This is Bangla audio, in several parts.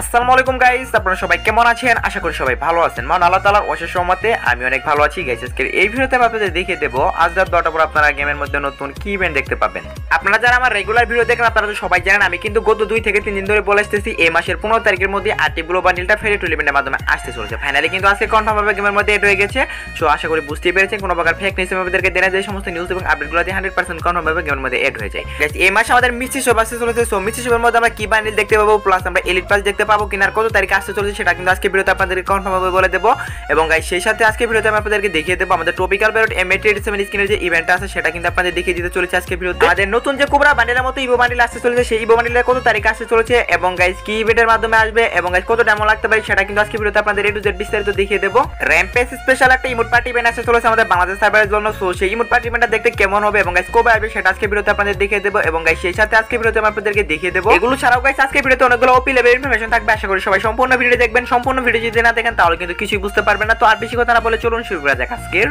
আসসালামু আলাইকুম গাইস আপনারা সবাই কেমন আছেন? আশা করি সবাই ভালো আছেন। মান আল্লাহ তালার অশেষ সহমতে আমি অনেক ভালো আছি গাইস আজকের এই ভিডিওতে আমি আপনাদের দেখিয়ে দেবো আজ রাত দশটা পর আপনারা গেমের মধ্যে নতুন কি ইভেন্ট দেখতে পাবেন। আপনারা যারা আমার রেগুলার ভিডিও দেখেন, আপনারা তো সবাই জানেন, আমি কিন্তু গত দুই থেকে তিন দিন ধরে বলে আসতেছি, এই মাসের পনেরো তারিখের মধ্যে আটটি ব্লো বান্ডিলটা ফেরি টু ইভেন্টের মাধ্যমে আসতে চলেছে। ফাইনালি কিন্তু আজকে কনফার্ম ভাবে গেমের মধ্যে এড হয়ে গেছে। সো আশা করি বুঝতেই পেরেছেন, কোনো প্রকার ফেক নিউজ আপনাদেরকে দেনা যে সমস্ত নিউজ এবং আপডেটগুলো দিয়ে হান্ড্রেড পার্সেন্ট কনফার্ম ভাবে গেমের মধ্যে এড হয়ে যায়। এই মাসে আমাদের মিষ্টি শপ আসতে চলেছে। সো মিষ্টি শপের মধ্যে আমরা কি বান্ডিল দেখতে পাবো? প্লাস আমরা এলিট পাস দেখতে পাবো কিনার কত তারিখে আসতে চলেছে সেটা কিন্তু আজকে ভিডিওতে আপনাদেরকে কনফার্ম ভাবে বলে দেবো। এবং গাইস সেই সাথে আজকে ভিডিওতে আমি আপনাদেরকে দেখিয়ে দেবো আমাদের tropical parrot M eight seven স্ক্রিনের যে ইভেন্টটা আছে, সেটা কিন্তু আপনাদের দেখিয়ে দিতে চলেছে আজকে ভিডিওতে। আমাদের নতুন যে কোবরা বান্ডিলের মতো ইভো বান্ডিল আসতে চলেছে, সেই ইভো বান্ডিলের কত তারিখ আসতে চলেছে এবং গাইস কি ইভেন্টের মাধ্যমে আসবে এবং গাইস কত ডেমো লাগতে পারে, সেটা কিন্তু আজকে ভিডিওতে আপনাদের এ টু জেড বিস্তারিত দেখিয়ে দেবো। র্যাম্পেস স্পেশাল একটা ইমোট পার্টি ইভেন্ট আসতে চলেছে আমাদের বাংলাদেশ সার্ভারের জন্য। সো সেই ইমোট পার্টি ইভেন্টটা দেখতে কেমন হবে এবং গাইস কবে আসবে সেটা আজকে ভিডিওতে আপনাদের দেখিয়ে দেবো। এবং গাইস সেই সাথে আজকে ভিডিওতে আমি আপনাদেরকে দেখিয়ে দেবো। এগুলো ছাড়াও গাইস আজকে ভিডিওতে অনেকগুলো ওপি লেভেল ইনফরমেশন থাকবে, আশা করি সবাই সম্পূর্ণ ভিডিও দেখবেন। সম্পূর্ণ ভিডিও যদি না দেখেন, তাহলে কিন্তু কিছুই বুঝতে পারবেন না। তো আর বেশি কথা না বলে চলুন শুরু করা যাক আজকের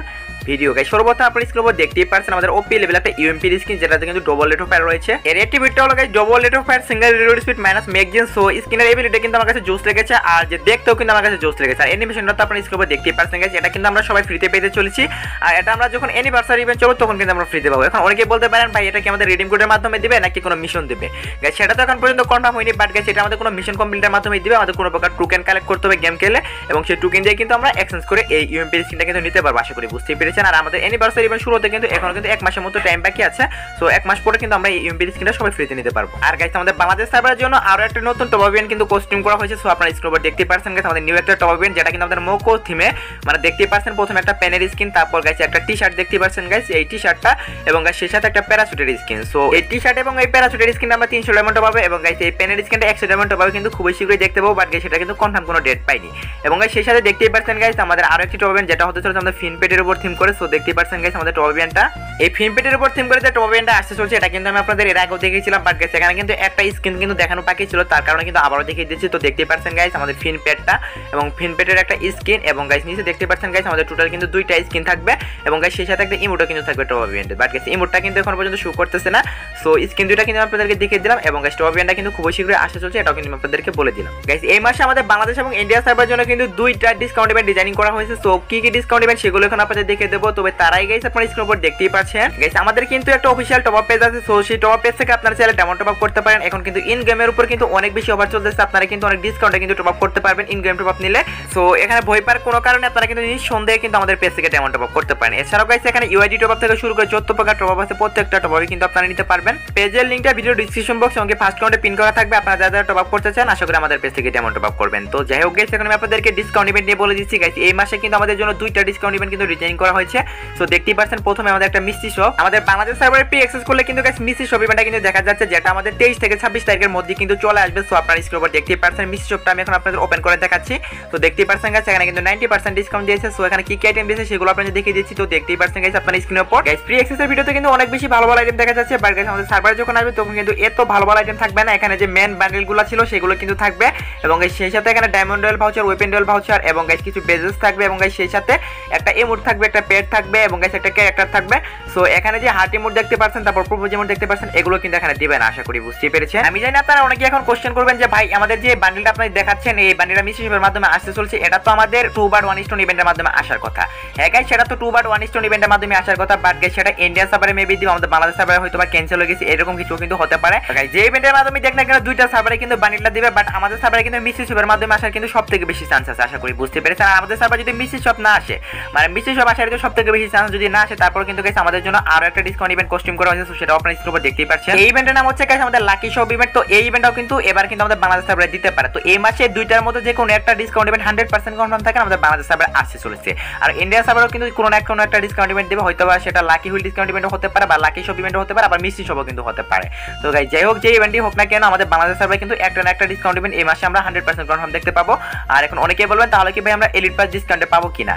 ভিডিও গাইস সর্বপ্রথম আপনারা স্ক্রিন উপর দেখতেই পারছেন আমাদের ওপি লেভেল একটা ইউএমপি স্ক্রিন যেটাতে কিন্তু ডবল রেট অফ ফায়ার রয়েছে। এর অ্যাক্টিভিটি হলো guys double rate of fire single reload speed minus magazine so স্ক্রিনের এবিলিটি কিন্তু আমার কাছে জোস লেগেছে, আর যে দেখতেও কিন্তু আমার কাছে জোস লেগেছে। আর অ্যানিমেশনটা তো আপনারা স্ক্রিন উপর দেখতেই পারছেন গাইস এটা কিন্তু আমরা সবাই ফ্রিতে পেতে চলেছি। আর এটা আমরা যখন অ্যানিভার্সারি ইভেন্ট চলবে, তখন কিন্তু আমরা ফ্রিতে পাবো। এখন অনেকেই বলতে পারেন, ভাই, এটা কি আমাদের রিডিম কোডের মাধ্যমে দিবে, নাকি কোনো মিশন দিবে? গাইস সেটা তো এখন পর্যন্ত কনফার্ম হয়নি বাট গাইস এটা আমাদের কোনো মিশন কমপ্লিটের মাধ্যমে দিবে। আমাদের কোনো প্রকার টোকেন কালেক্ট করতে হবে গেম খেলে, এবং সেই টোকেন দিয়ে কিন্তু আমরা এক্সচেঞ্জ করে এই ইউএমপি স্ক্রিনটা কিন্তু নিতে পারব, আশা করি বুঝতেই পেরেছেন আর আমাদের অ্যানিভার্সারি ইভেন্ট শুরুতে কিন্তু এখনও কিন্তু এক মাসের মতো টাইম বাকি আছে। সো এক মাস পরে কিন্তু আমরা এই ইউএমপি স্ক্রিনটা সবাই ফ্রিতে নিতে পারব। আর গাইস আমাদের বাংলাদেশ সার্ভারের জন্য আরও একটা নতুন টপ ইভেন্ট কিন্তু কস্টিউম করা হয়েছে। সো আপনারা উপর দেখতে পাচ্ছেন গাইস আমাদের নিউ একটা টপ ইভেন্ট যেটা কিন্তু আমাদের মোকো থিমে মানে দেখতে পাচ্ছেন প্রথমে একটা প্যানের স্কিন তারপর গাইস একটা টি শার্ট দেখতে পাচ্ছেন গাইস এই টি শার্টটা এবং গাইস সেই সাথে একটা প্যারাশুটের স্কিন সো এই টি শার্ট এবং এই প্যারাশুটের স্কিন আমরা তিনশো ডায়মন্ড পাবো এবং গাইস এই প্যানের স্কিনটা একশো ডায়মন্ড পাবো কিন্তু খুবই শীঘ্রই দেখতে পাবো। বাট গাইস সেটা কিন্তু কনফার্ম কোনো ডেট পাইনি। এবং গাইস সেই সাথে দেখতেই পাচ্ছেন গাইস আমাদের আরও একটি টপ ইভেন্ট যেটা হতে চলেছে আমাদের ফিন পেটের উপর থিম করে। সো দেখতেই পাচ্ছেন গাইস আমাদের ইভেন্টটা এই ফিন পেটের উপর থিম করে যে ইভেন্টটা আসতে চলছে, এটা কিন্তু আমি আপনাদের এর আগেও দেখিয়েছিলাম বাট গাইস এখানে কিন্তু একটা স্কিন কিন্তু দেখানো বাকি ছিল, তার কারণে কিন্তু আবারও দেখিয়ে দিচ্ছি। তো দেখতেই পাচ্ছেন গাইস আমাদের ফিন পেটটা এবং ফিন পেটের একটা স্কিন এবং গাইস নিচে দেখতে পাচ্ছেন গাইস আমাদের টোটাল কিন্তু দুইটা স্কিন থাকবে, এবং গাইস সেই সাথে একটা ইমোটও কিন্তু থাকবে টপ ইভেন্টে বাট গাইস ইমোটটা কিন্তু এখন পর্যন্ত শো করতেছে না। সো স্কিন দুইটা কিন্তু আপনাদেরকে দেখিয়ে দিলাম, এবং গাইস ইভেন্টটা কিন্তু খুবই শীঘ্রই আসতে চলছে, এটাও কিন্তু আপনাদেরকে বলে দিলাম। গাইস এই মাসে আমাদের বাংলাদেশ এবং ইন্ডিয়া সার্ভার জন্য কিন্তু দুইটা ডিসকাউন্ট ইভেন্ট ডিজাইনিং করা হয়েছে। সো কি কি ডিসকাউন্ট ইভেন্ট সেগুলো এখন আপনাদের দেখে দেবো, তবে তারাই গাইস আপনারা স্ক্রিন উপর দেখতেই পাচ্ছেন। গাইস আমাদের কিন্তু একটা অফিসিয়াল টপ আপ পেজ আছে সো সেই টপ আপ পেজ থেকে আপনারা চাইলে ডেমন টপ আপ করতে পারেন। এখন কিন্তু ইন গেমের উপর কিন্তু অনেক বেশি অফার চলতেছে, আপনারা কিন্তু অনেক ডিসকাউন্টে কিন্তু টপ আপ করতে পারবেন ইন গেম টপ আপ নিলে। সো এখানে ভয় পাওয়ার কোনো কারণে আপনারা কিন্তু নিঃসন্দেহে কিন্তু আমাদের পেজ থেকে ডেমন টপ আপ করতে পারেন। এছাড়াও গাইস এখানে ইউআইডি টপ আপ থেকে শুরু করে যত প্রকার টপ আপ আছে, প্রত্যেকটা টপ আপই কিন্তু আপনারা নিতে পারবেন। পেজের লিঙ্কটা ভিডিও ডিসক্রিপশন বক্স এবং ফার্স্ট কাউন্টে পিন করা থাকবে, আপনারা যারা যারা টপ আপ করতে চান, আশা করি আমাদের পেজ থেকে ডেমন টপ আপ করবেন। তো যাই হোক গাইস এখন আমি আপনাদেরকে ডিসকাউন্ট ইভেন্ট নিয়ে বলে দিচ্ছি গাইস এই মাসে কিন্তু আমাদের জন্য দুইটা ডিসকাউন্ট ইভেন্ট কিন্তু ডিজাইন করা হয়েছে। সো দেখতেই পাচ্ছেন, প্রথমে আমাদের একটা মিষ্টি শপ আমাদের বাংলাদেশ সার্ভারে পি অ্যাক্সেস করলে কিন্তু গাইস মিষ্টি শপ ইভেন্টটা কিন্তু দেখা যাচ্ছে, যেটা আমাদের তেইশ থেকে ছাব্বিশ তারিখের মধ্যে কিন্তু চলে আসবে। সো আপনারা স্ক্রিন উপর দেখতেই পাচ্ছেন, মিষ্টি শপটা আমি এখন আপনাদের ওপেন করে দেখাচ্ছি। তো দেখতেই পাচ্ছেন গাইস এখানে কিন্তু নাইনটি পার্সেন্ট ডিসকাউন্ট দিয়েছে। সো এখানে কি কি আইটেম দিয়েছে সেগুলো আপনাদের দেখিয়ে দিচ্ছি। তো, দেখতেই পাচ্ছেন গাইস আপনার স্ক্রিনের উপর। গাইস ফ্রি অ্যাক্সেসের ভিডিওতে কিন্তু অনেক বেশি ভালো ভালো আইটেম দেখা যাচ্ছে। বাট গাইস আমাদের সার্ভারে যখন আসবে, তখন কিন্তু এত ভালো ভালো আইটেম থাকবে না। এখানে যে মেন বান্ডেলগুলো ছিল, সেগুলো কিন্তু থাকবে। এবং সেই সাথে এখানে diamond royale voucher weapon royale voucher এবং গাইস কিছু বেজেস থাকবে। এবং গাইস সেই সাথে একটা ইমোট থাকবে, একটা পেট থাকবে এবং গাইস একটা ক্যারেক্টার থাকবে। সো এখানে যে হার্ট ইমোট দেখতে পাচ্ছেন তারপর প্রপোজ ইমোট দেখতে পাচ্ছেন এগুলো কিন্তু এখানে দিবেন, আশা করি বুঝতে পেরেছেন। আমি জানি আপনারা অনেকে এখন কোশ্চেন করবেন যে, ভাই, আমাদের যে বান্ডেলটা আপনি দেখাচ্ছেন, এই বান্ডেলটা মিস হিসেবের মাধ্যমে আসতে চলছে, এটা তো আমাদের টু বার ওয়ান স্টোন ইভেন্টের মাধ্যমে আসার কথা। হ্যাঁ গাইস সেটা তো টু বার ওয়ান স্টোন ইভেন্টের মাধ্যমে আসার কথা বাট গাইস সেটা ইন্ডিয়া সার্ভারে মেবি দিব, আমাদের বাংলাদেশ সার্ভারে হয়তো বা ক্যান্সেল হয়ে গেছে, এরকম কিছু কিন্তু হতে পারে। যে ইভেন্টের মাধ্যমে দেখ না কেন, দুইটা সার্ভারে কিন্তু বান্ডেলটা দিবে বাট আমাদের সার্ভারে কিন্তু মিস হিসেবের মাধ্যমে আসার কিন্তু সব থেকে বেশি চান্স আছে, আশা করি বুঝতে পেরেছেন। আর আমাদের সার্ভার যদি মিস শপ না আসে মানে মিস শপ আসার সব থেকে বেশি চান্স যদি না আসে তারপর কিন্তু গাইস আমাদের জন্য আরও একটা ডিসকাউন্ট ইভেন্ট কস্টিউম করা হয়েছে সেটা আপনারা স্ক্রিন উপর দেখতেই পাচ্ছেন। এই ইভেন্টের নাম হচ্ছে গাইস আমাদের লাকি শপ ইভেন্ট তো এই ইভেন্টটাও কিন্তু এবার কিন্তু আমাদের বাংলাদেশ সার্ভারে দিতে পারে। তো এই মাসে দুইটার মধ্যে যে কোনো একটা discount event hundred percent confirm থাকে, আমাদের বাংলাদেশ সার্ভারে আসতে চলেছে। আর ইন্ডিয়া সার্ভারও কিন্তু কোনো না কোনো একটা ডিসকাউন্ট ইভেন্ট দেবে হয়তো বা সেটা লাকি হুইল ডিসকাউন্ট ইভেন্ট হতে পারে বা লাকি শপ ইভেন্ট হতে পারে, আবার মিষ্টি শপও কিন্তু হতে পারে। তো গাইস যাই হোক যে ইভেন্টই হোক না কেন, আমাদের বাংলাদেশ সার্ভারে কিন্তু একটা না একটা ডিসকাউন্ট ইভেন্ট এই মাসে আমরা হান্ড্রেড পার্সেন্ট কনফার্ম দেখতে পাবো। আর এখন অনেকেই বলবেন, তাহলে কি ভাই আমরা এলিট পাস ডিসকাউন্টে পাবো কিনা?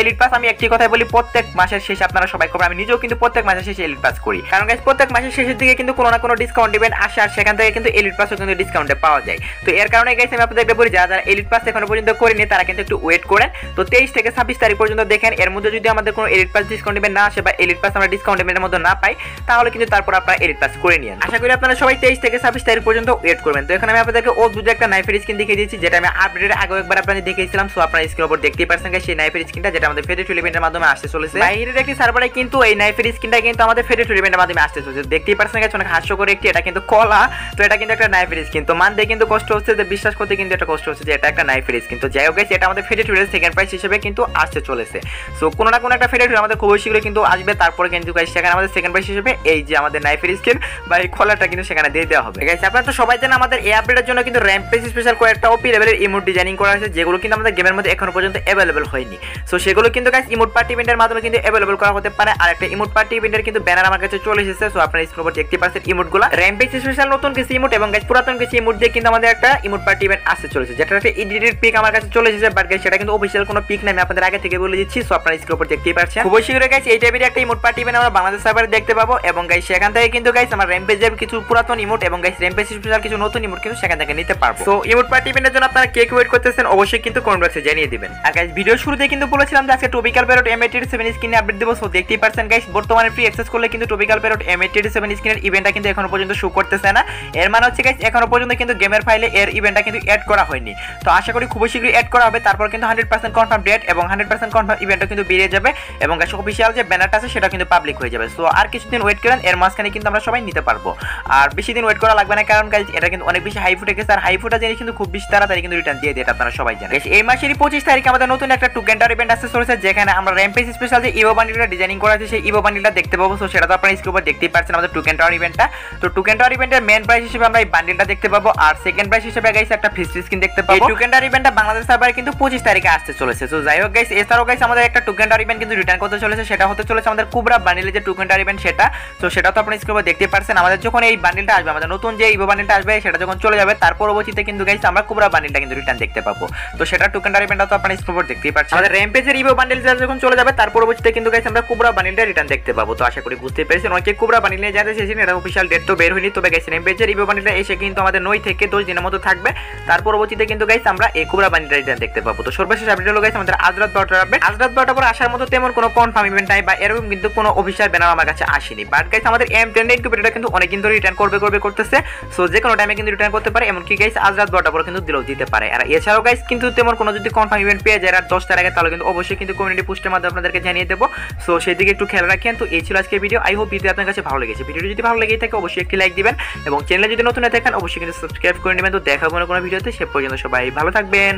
এলিট পাস আমি একটি কথাই বলি প্রত্যেক মাসের শেষে আপনারা সবাই করবেন। আমি নিজেও কিন্তু প্রত্যেক মাসের শেষে এলিট পাস করি। কারণ গাইস প্রত্যেক মাসের শেষের দিকে কিন্তু কোনো না কোনো ডিসকাউন্ট ইভেন্ট আসে আর সেখান থেকে কিন্তু এলিট পাসও কিন্তু ডিসকাউন্টে পাওয়া যায়। তো এর কারণে গাইস আমি আপনাদেরকে বলি, যারা যারা এলিট পাস এখনও পর্যন্ত করেনি তারা কিন্তু একটু ওয়েট করেন। তো তেইশ থেকে ছাব্বিশ তারিখ পর্যন্ত দেখেন, এর মধ্যে যদি আমাদের কোনো এলিট পাস ডিসকাউন্ট ইভেন্ট না আসে বা এলিট পাস আমরা ডিসকাউন্ট ইভেন্টের মধ্যে না পাই, তাহলে কিন্তু তারপর আপনারা এলিট পাস করে নিন আশা করি আপনারা সবাই তেইশ থেকে ছাব্বিশ তারিখ পর্যন্ত ওয়েট করবেন। তো এখানে আমি আপনাদেরকে অদ্ভুত একটা নাইফের স্কিন দেখিয়ে দিয়েছি যেটা আমি আপডেটের আগে একবার আপনাদের দেখিয়েছিলাম। সো আপনারা স্ক্রিনের উপর দেখতেই পারছেন সেই নাইফের স্কিনটা যেটা আমাদের ফেডে ইভেন্টের মাধ্যমে আসতে চলেছে। বাইরের একটি সার্ভারে কিন্তু এই নাইফের স্কিনটা কিন্তু আমাদের মাধ্যমে আসতে চলেছে। দেখতেই পারছেন অনেক একটি, এটা কিন্তু কলা। তো এটা কিন্তু একটা নাইফের স্কিন তো মানতে কিন্তু কষ্ট হচ্ছে, যে বিশ্বাস করতে কিন্তু কষ্ট হচ্ছে যে এটা একটা নাইফের স্কিন তো যাই হোক এটা আমাদের সেকেন্ড প্রাইস হিসেবে কিন্তু আসতে চলেছে। সো কোনো না কোনো একটা আমাদের খুবই শীঘ্রই কিন্তু আসবে। তারপরে কিন্তু সেখানে আমাদের সেকেন্ড প্রাইস হিসেবে এই যে আমাদের নাইফের স্কিন বা এই কিন্তু সেখানে দিয়ে দেওয়া হবে। গাইস আপনারা তো সবাই জানেন আমাদের এই আপডেটের জন্য কিন্তু র্যাম্পেজ স্পেশাল কয়েকটা ওপি লেভেলের ইমোট ডিজাইনিং করা হয়েছে, যেগুলো কিন্তু আমাদের গেমের মধ্যে এখনও পর্যন্ত অ্যাভেলেবল হয়নি। সো সেগুলো কিন্তু গাইস ইমোট পার্টি ইভেন্টের মাধ্যমে কিন্তু অ্যাভেলেবল করা হতে পারে। আর একটা ইমোট পার্টি ইভেন্টের কিন্তু ব্যানার আমার কাছে চলে এসেছে। সো আপনারা স্ক্রিন উপর দেখতে পাচ্ছেন ইমোটগুলো র্যাম্পেজ স্পেশাল নতুন কিছু ইমোট এবং গাইস পুরাতন কিছু ইমোট দিয়ে কিন্তু আমাদের একটা ইমোট পার্টি ইভেন্ট আসতে চলেছে। যেটা একটা এডিটেড পিক আমার কাছে চলে এসেছে বাট গাইস সেটা কিন্তু অফিসিয়াল কোনো পিক না, আমি আপনাদের আগে থেকে বলে দিচ্ছি। সো আপনারা স্ক্রিন উপর দেখতেই পাচ্ছেন। খুবই শীঘ্রই গাইস এই টাইপের একটা ইমোট পার্টি ইভেন্ট আমরা বাংলাদেশ সার্ভারে দেখতে পাবো এবং গাইস সেখান থেকে কিন্তু গাইস আমার র্যাম্পেজের কিছু পুরাতন ইমোট এবং গাইস র্যাম্পেজ স্পেশাল কিছু নতুন ইমোট কিন্তু সেখান থেকে নিতে পারব। সো ইমোট পার্টি ইভেন্টের জন্য আপনারা কে কে ওয়েট করতেছেন, অবশ্যই কিন্তু কমেন্ট বক্সে জানিয়ে দিবেন। আর গাইস ভিডিও শুরুতে কিন্তু বলেছিলাম যে আজকে টপিক্যাল প্যারট এম সেভেন স্ক্রিনে আপডেট দেবো। সো দেখতেই পারছেন গাইস বর্তমানে ফ্রি অ্যাক্সেস করলে কিন্তু টপিক্যাল সেভেন স্ক্রিনের ইভেন্টটা কিন্তু পর্যন্ত করতেছে না। এর মানে হচ্ছে গাইস পর্যন্ত কিন্তু গেমের ফাইলে এর ইভেন্টটা কিন্তু অ্যাড করা হয়নি। তো আশা করি শীঘ্রই অ্যাড করা হবে, তারপর কিন্তু হান্ড্রেড পার্সেন্ট কনফার্ম ডেট এবং হান্ড্রেড পার্সেন্ট কনফার্ম কিন্তু বেরিয়ে যাবে এবং গাইস অফিসিয়াল যে ব্যানারটা আছে, সেটা কিন্তু পাবলিক হয়ে যাবে। সো আর কিছুদিন ওয়েট করেন, এর মাঝখানে কিন্তু আমরা সবাই নিতে পারব। আর বেশি দিন ওয়েট করা লাগবে না, কারণ এটা কিন্তু অনেক বেশি হাই ফুটে গেছে আর হাই ফুটা জিনিস কিন্তু খুব বেশি তাড়াতাড়ি কিন্তু রিটার্ন দিয়ে দেয় এটা আপনারা সবাই জানেন। এই মাসেরই পঁচিশ তারিখে আমাদের নতুন একটা ইভেন্ট আসতে চলেছে যেখানে আমরা র্যাম্পেজ স্পেশাল যে ইভো বান্ডিলটা ডিজাইনিং করা আছে সেই ইভো বান্ডিলটা দেখতে পাবো। সো সেটা তো আপনারা স্ক্রিন উপর দেখতেই পাচ্ছেন আমাদের টু। গেন্টার ইভেন্টটা তো টু গেন্টার ইভেন্টের মেন প্রাইস হিসেবে আমরা এই বান্ডিলটা দেখতে পাবো। আর সেকেন্ড প্রাইস হিসেবে গাইস একটা ফিস্ট স্কিন দেখতে পাবো। টু গেন্টার ইভেন্টটা বাংলাদেশ সার্ভারে কিন্তু পঁচিশ তারিখে আসতে চলেছে। তো যাই হোক গাইস এছাড়াও গাইস আমাদের একটা টু গেন্টার ইভেন্ট কিন্তু রিটার্ন করতে চলেছে। সেটা হতে চলেছে আমাদের কুবরা বান্ডিলের যে টু গেন্টার ইভেন্ট সেটা। তো সেটা তো আপনারা স্ক্রিন উপর দেখতে পাচ্ছেন আমাদের যখন এই বান্ডিলটা আসবে আমাদের নতুন যে ইভো বান্ডিলটা আসবে সেটা যখন চলে যাবে তার পরবর্তীতে কিন্তু গাইস আমরা কুবরা বান্ডিলটা কিন্তু রিটার্ন দেখতে পাবো। তো সেটা টু গেন্টার ইভেন্টটা তো আপনারা স্ক্রিন উপর দেখতেই পাচ্ছেন আমাদের র্যাম্পেজের ইভো বান্ডিল যখন চলে যাবে, তার পরবর্তীতে কিন্তু গাইস আমরা কুবরা বান্ডিলটা রিটার্ন দেখতে পাবো। তো আশা করি বুঝতে পেরেছেন। অনেকে কুবরা বান্ডিল নিয়ে জানতে চেয়েছেন এটা অফিসিয়াল ডেট তো বের হয়নি। তবে গাইস র্যাম্পেজের ইভো বান্ডিলটা এসে কিন্তু আমাদের নয় থেকে দশ দিনের মতো থাকবে। তার পরবর্তীতে কিন্তু গাইস আমরা এই কুবরা বান্ডিলটা রিটার্ন দেখতে পাবো। তো সর্বশেষ আপডেট হলো গাইস আমাদের আজরাত বারোটার আপডেট আজরাত বারোটা পর আসার মতো তেমন কোনো কনফার্ম ইভেন্ট নাই বা এরকম কিন্তু কোনো অফিসিয়াল ব্যানার আমার কাছে আসেনি। বাট গাইস আমাদের এম টেন ইনকিউবেটরটা কিন্তু অনেক ধরে রিটার্ন করবে করবে, করতেছে। সো যে কোনো টাইমে কিন্তু রিটার্ন করতে পারে, এমনকি গাইস আজ রাত বারোটা পর কিন্তু দিলেও দিতে পারে। আর এছাড়াও গাইস কিন্তু তেমন কোনো যদি কনফার্ম ইভেন্ট পেয়ে যায় রাত দশটার আগে, তাহলে কিন্তু অবশ্যই কিন্তু কমিউনিটি পোস্টের মাধ্যমে আপনাদেরকে জানিয়ে দেবো। সো সেই দিকে একটু খেয়াল রাখেন। তো এই ছিল আজকে ভিডিও আই হোপ ভিডিও আপনার কাছে ভালো লেগেছে। ভিডিওটি যদি ভালো লেগে থাকে, অবশ্যই একটি লাইক দিবেন এবং চ্যানেলে যদি নতুন থাকেন, অবশ্যই কিন্তু সাবস্ক্রাইব করে নেবেন। তো দেখাবো কোনো কোনো ভিডিওতে সে পর্যন্ত সবাই ভালো থাকবেন।